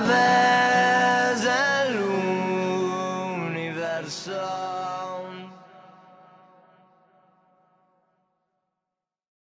love.